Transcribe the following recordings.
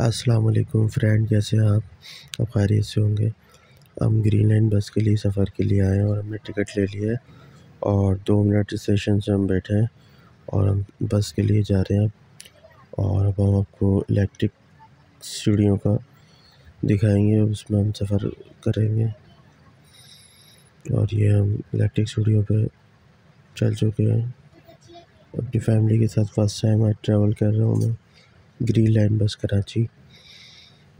अस्सलाम वालेकुम फ्रेंड, कैसे हैं आप? अब खैरियत से होंगे। हम ग्रीन लाइन बस के लिए सफ़र के लिए आए हैं और हमने टिकट ले लिया है और दो मिनट स्टेशन से हम बैठे हैं और हम बस के लिए जा रहे हैं। और अब हम आपको इलेक्ट्रिक सीढ़ियों का दिखाएँगे, उसमें हम सफ़र करेंगे। और ये हम इलेक्ट्रिक सीढ़ियों पे चल चुके हैं। अपनी फैमिली के साथ फ़र्स्ट टाइम आज ट्रैवल कर रहा हूँ। मैं ग्रीन लाइन बस कराची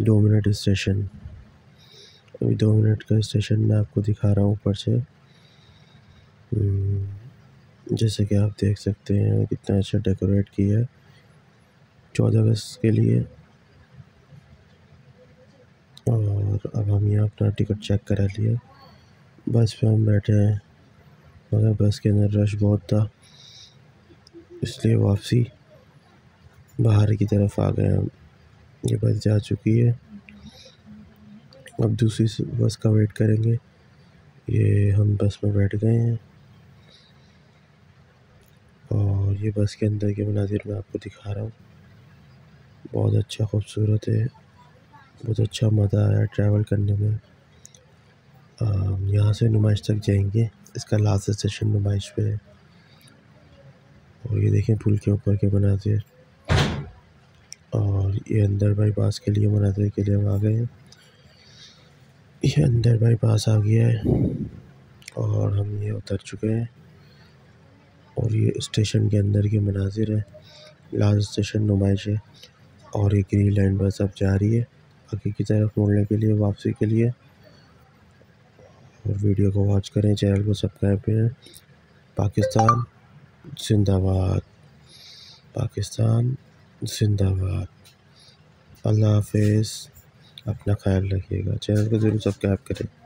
दो मिनट स्टेशन। अभी दो मिनट का स्टेशन मैं आपको दिखा रहा हूँ ऊपर से। हम्म, जैसे कि आप देख सकते हैं कितना अच्छा डेकोरेट किया है। चौदह अगस्त के लिए। और अब हम यहाँ अपना टिकट चेक करा लिया। बस पे हम बैठे हैं। मगर बस के अंदर रश बहुत था इसलिए वापसी बाहर की तरफ़ आ गए हम। ये बस जा चुकी है। अब दूसरी बस का वेट करेंगे। ये हम बस में बैठ गए हैं। और ये बस के अंदर के मनाजिर मैं आपको दिखा रहा हूँ। बहुत अच्छा खूबसूरत है। बहुत अच्छा मज़ा आया ट्रैवल करने में। यहाँ से नुमाइश तक जाएँगे। इसका लास्ट स्टेशन नुमाइश पे है। और ये देखें पुल के ऊपर के मनाजिर और ये अंदर बाईपास के लिए मनाजिर के लिए हम आ गए हैं। ये अंदर बाईपास आ गया है और हम ये उतर चुके हैं और ये स्टेशन के अंदर के मनाजिर है। लास्ट स्टेशन नुमाइश है और ये ग्रीन लाइन बस अब जा रही है आगे की तरफ़ मोड़ने के लिए, वापसी के लिए। और वीडियो को वॉच करें चैनल को सब्सक्राइब करें। पाकिस्तान, जिंदाबाद। पाकिस्तान जिंदाबाद। अल्लाह हाफिज़। अपना ख्याल रखिएगा। चैनल को ज़रूर सब्सक्राइब करें।